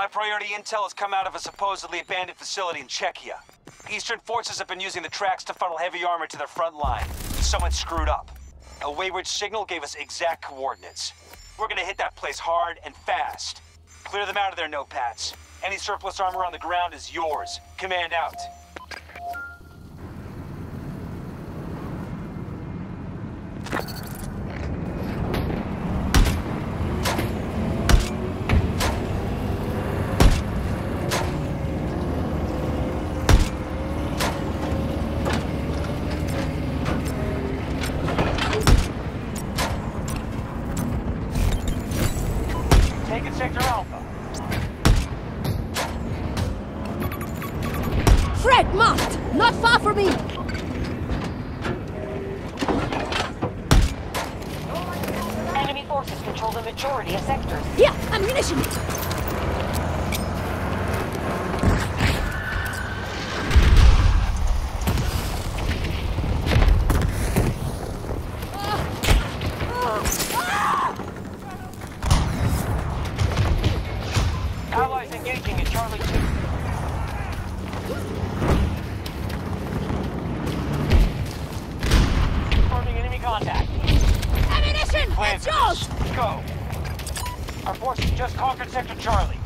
High priority intel has come out of a supposedly abandoned facility in Czechia. Eastern forces have been using the tracks to funnel heavy armor to their front line. Someone screwed up. A wayward signal gave us exact coordinates. We're gonna hit that place hard and fast. Clear them out of their no-pats. Any surplus armor on the ground is yours. Command out. Just Sector Charlie.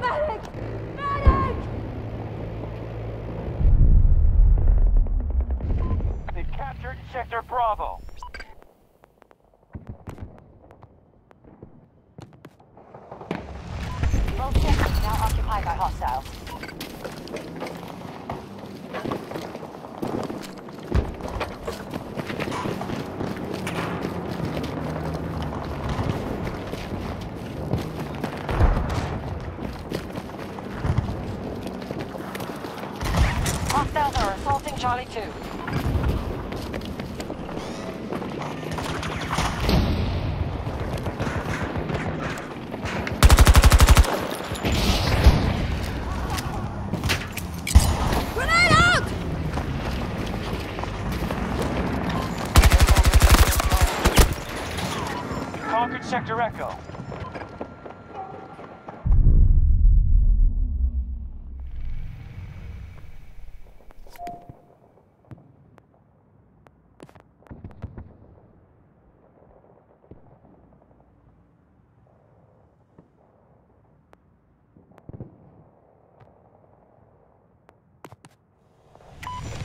Medic! Medic! They've captured Sector Bravo. Both sectors now occupied by hostiles. Hostiles are assaulting Charlie 2. Sector Echo.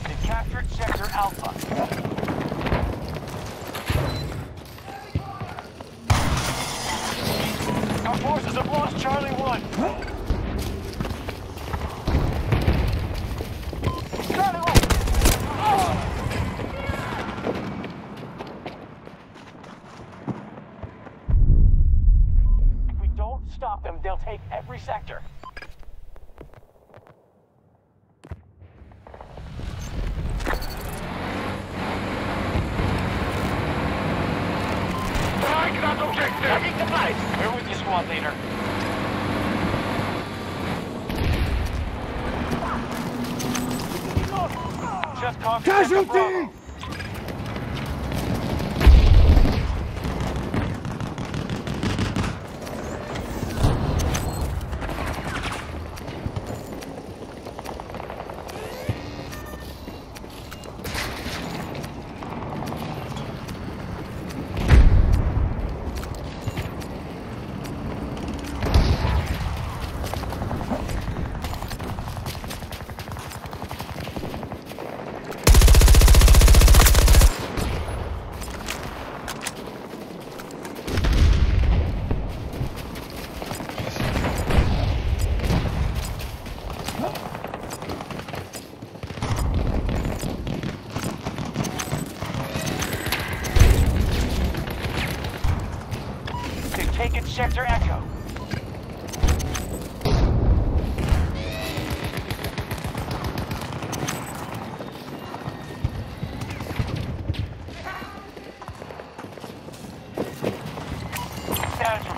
They've captured Sector Alpha. Our forces have lost Charlie 1. Charlie 1! If we don't stop them, they'll take every sector. Strike that objective! Taking the fight! We're with you, squad leader.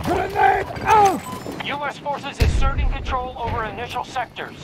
Grenade out! U.S. forces asserting control over initial sectors.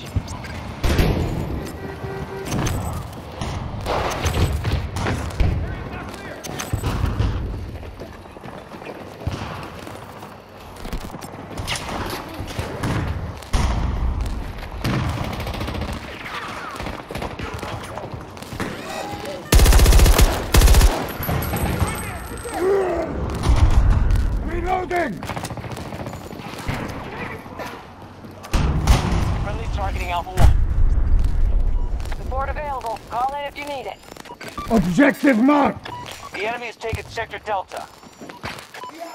Objective marked! The enemy has taken Sector Delta.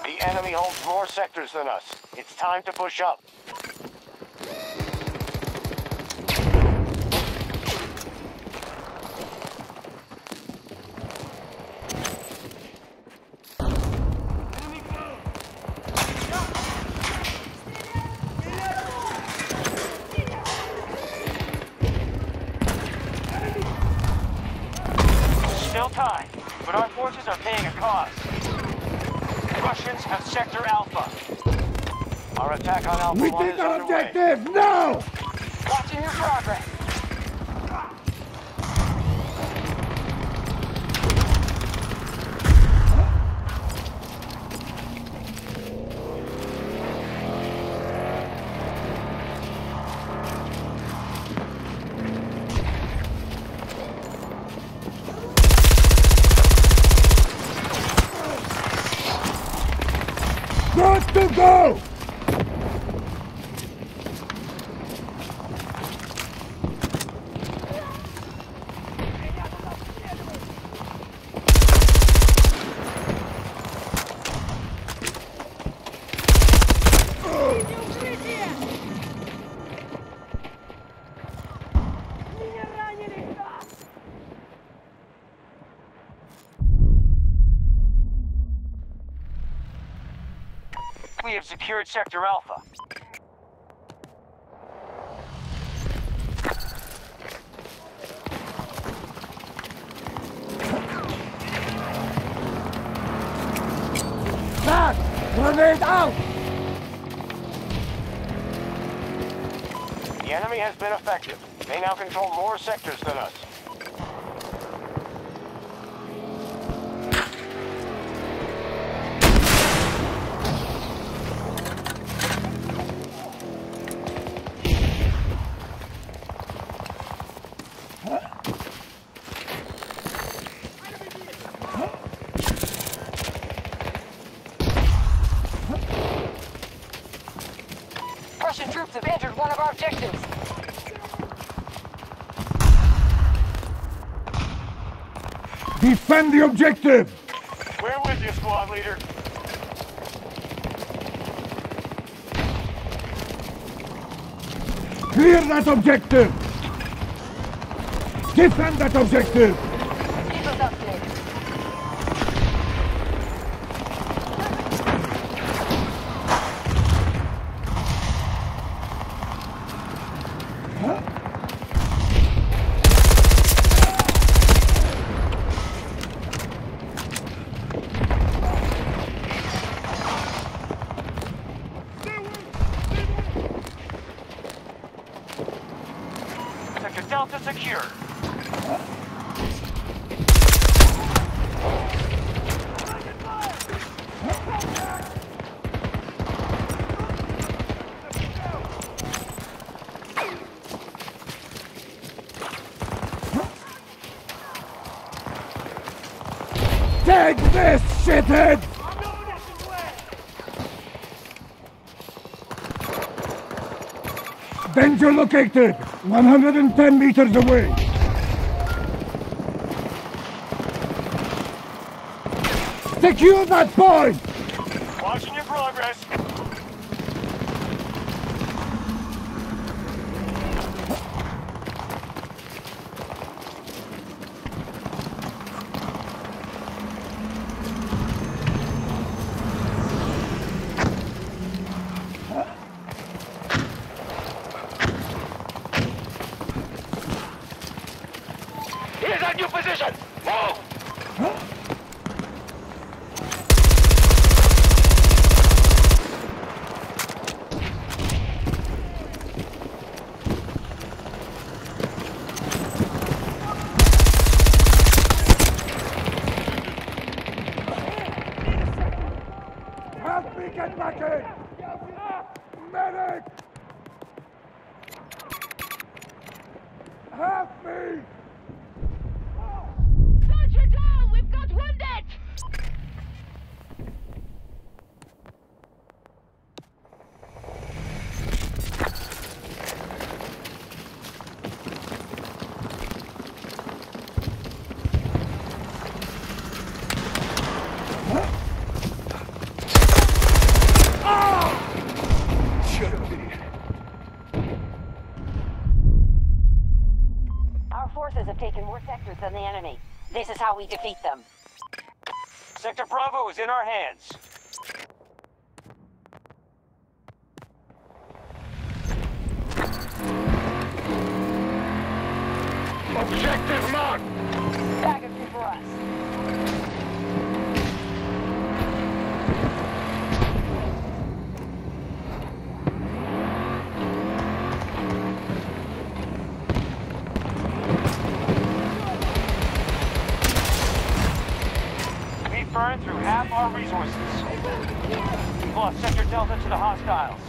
The enemy holds more sectors than us. It's time to push up. We have secured Sector Alpha. Back! Grenade out! The enemy has been effective. They now control more sectors than us. Russian troops have entered one of our objectives. Defend the objective! We're with you, squad leader. Clear that objective! Defend that objective! Keep us updated. Sector Delta secure. Take this, shithead! Located! 110 meters away! Secure that point! Watching your progress. Get back in! Medic! Help me! We defeat them. Sector Bravo is in our hands. Objective marked! Through half our resources. We've Sector Delta to the hostiles.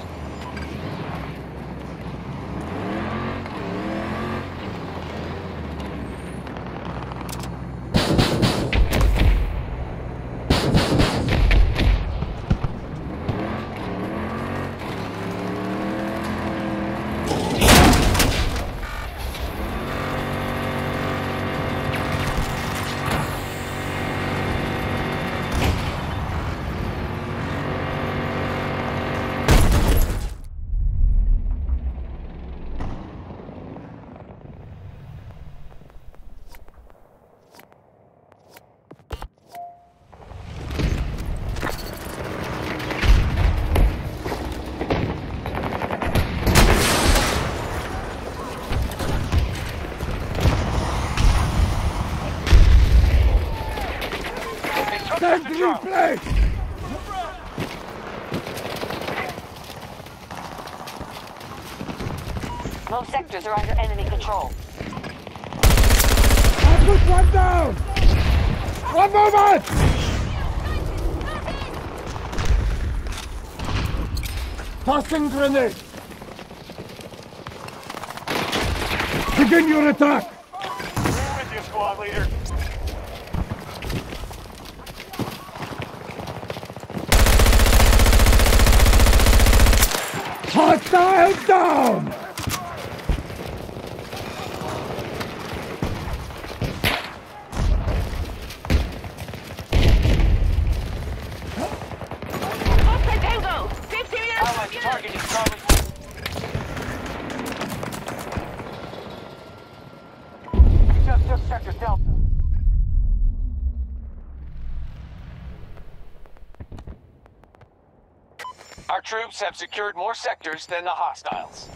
They took Sector Sentry Charlie. Most sectors are under enemy control. I put one down! One moment! Tossing grenade! Begin your attack! We're with you, squad leader. Hostile down! Hostile Tango! 50 meters Allied from you! target is Charlie. We just took Sector Delta. Our troops have secured more sectors than the hostiles.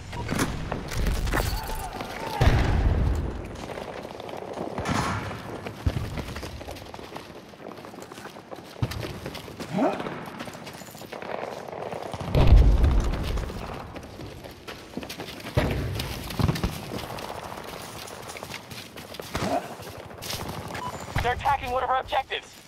They're attacking one of our objectives.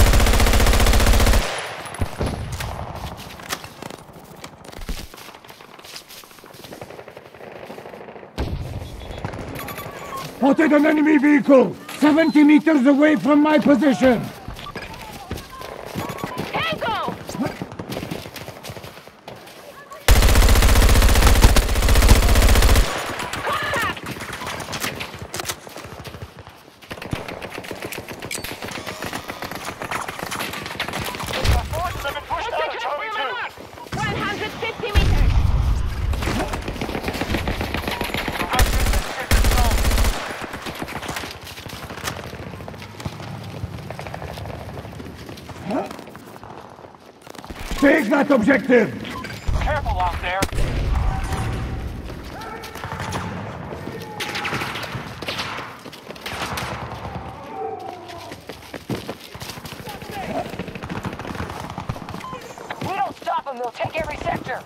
Spotted an enemy vehicle! 70 meters away from my position! Tango! The forces have been pushed out of Sector Charlie Bravo 2. marked! 150 meters! Take that objective! Careful out there. We don't stop them, they'll take every sector.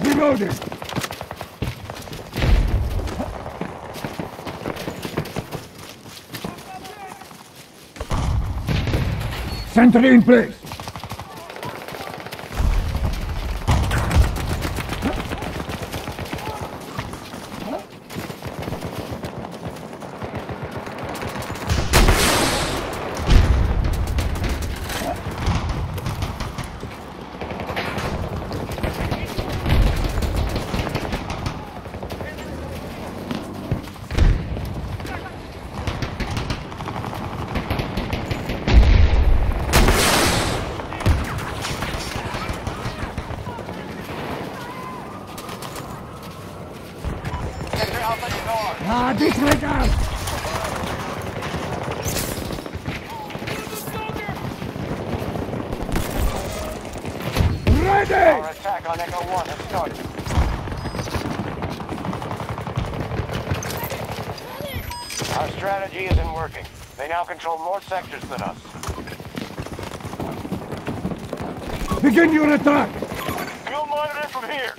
Reloading! Sentry in place. Ready! Our attack on Echo 1 has started. Our strategy isn't working. They now control more sectors than us. Begin your attack! Fuel monitor from here.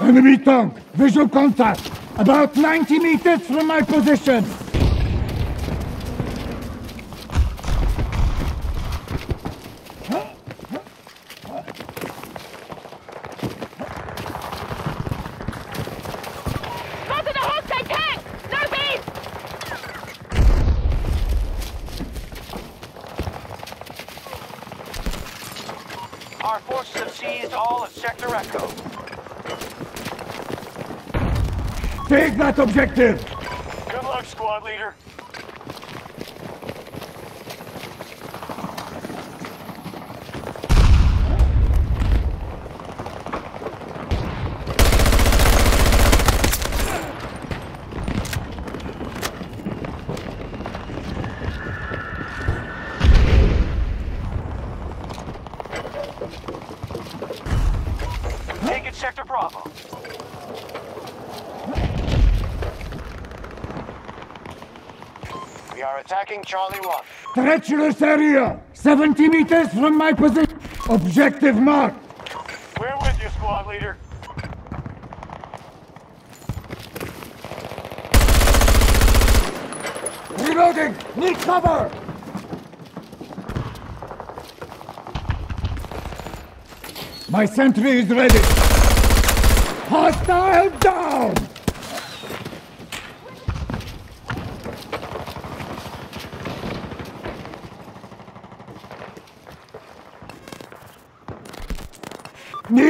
Enemy tank! Visual contact! About 90 meters from my position! Spotted a hostile tank! Northeast! Our forces have seized all of Sector Echo. Take that objective! Good luck, squad leader. Take it, Sector Bravo. We are attacking Charlie 1. Treacherous area! 70 meters from my position! Objective marked! We're with you, squad leader. Reloading! Need cover! My sentry is ready! Hostile down!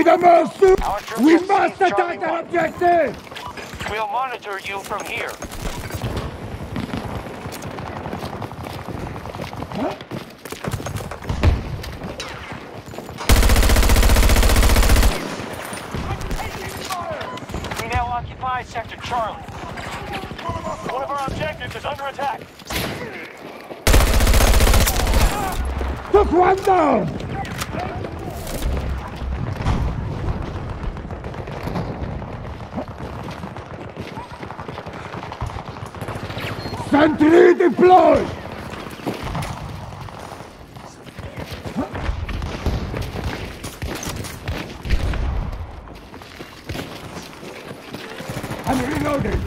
Need a more suit! Our troops We must attack one. objective! We'll monitor you from here. We now occupy Sector Charlie. One of our objectives is under attack. Took one down! Sentry deployed! I'm reloading!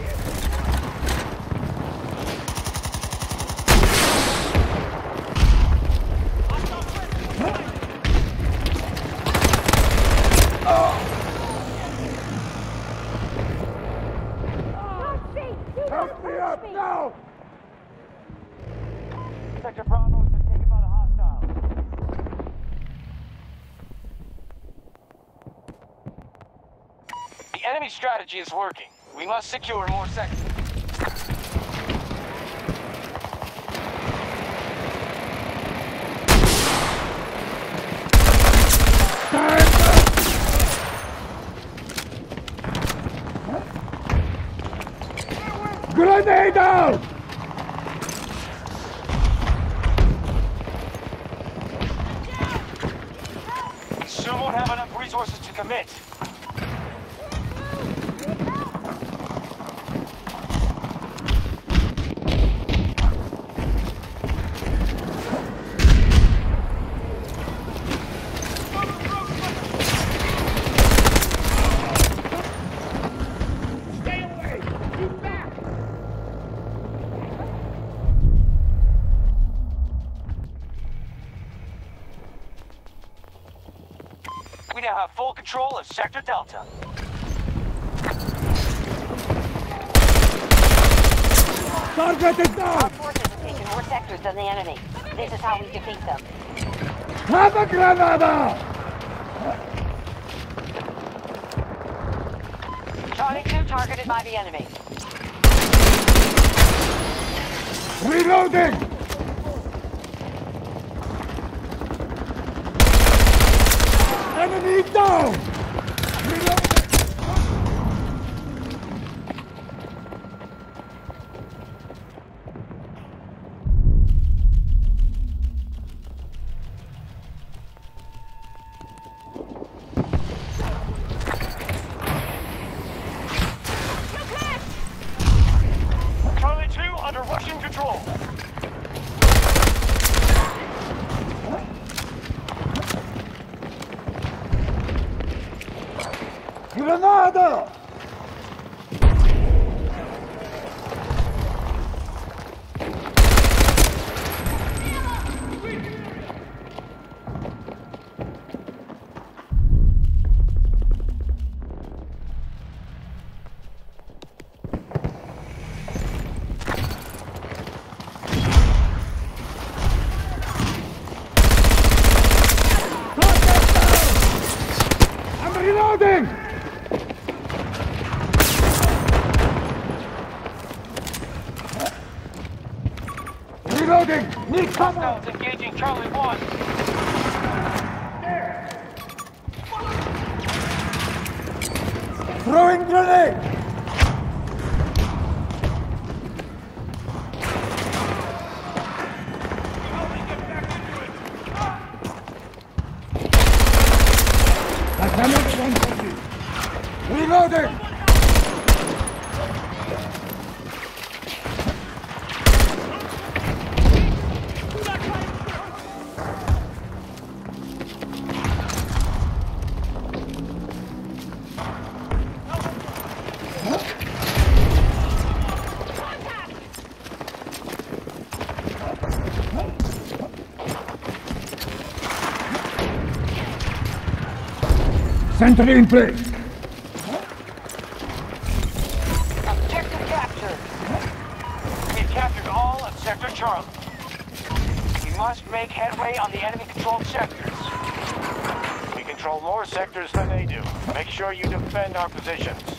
Help me up now! Sector Bravo has been taken by the hostiles. The enemy strategy is working. We must secure more sectors. Time! Grenade out! We soon won't have enough resources to commit. Sector Delta. Target is Our down! forces have taken more sectors than the enemy. This is how we defeat them. Have a granada! Charlie 2 targeted by the enemy. Reloading! Enemy down! Granada! Charlie 1. Sentry in place! Objective captured. We've captured all of Sector Charlie. We must make headway on the enemy-controlled sectors. We control more sectors than they do. Make sure you defend our positions.